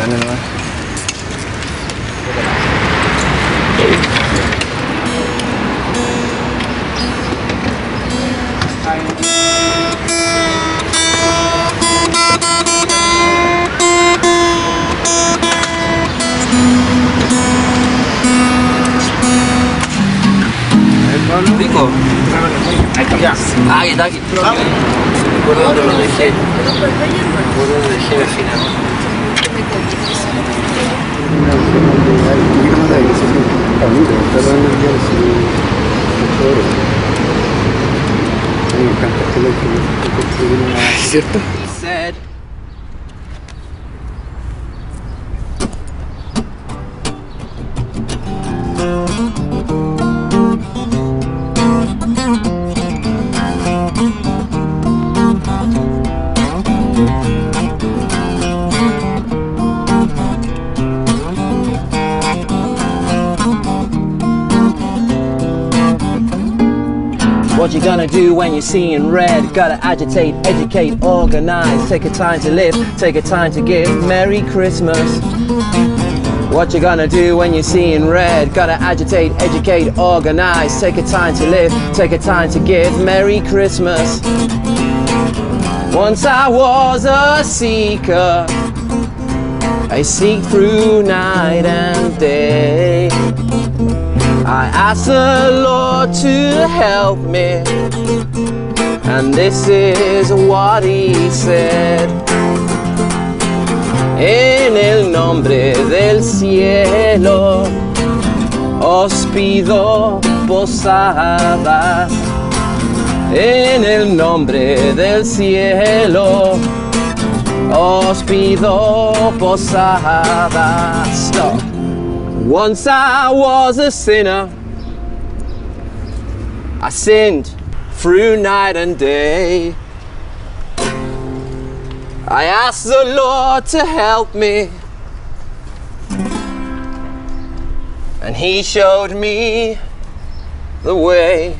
Dale nomás. Rico. Ya. Ah, está aquí. ¿Por dónde lo dejé? ¿Por dónde dejé al final? ¿Cierto? What you gonna do when you're seeing red? Gotta agitate, educate, organize. Take a time to live, take a time to give. Merry Christmas. What you gonna do when you're seeing red? Gotta agitate, educate, organize. Take a time to live, take a time to give. Merry Christmas. Once I was a seeker. I seek through night and day. I ask the Lord to help me, and this is what He said. En el nombre del cielo os pido posadas. En el nombre del cielo os pido posadas. Stop. Once I was a sinner. I sinned through night and day. I asked the Lord to help me. And He showed me the way.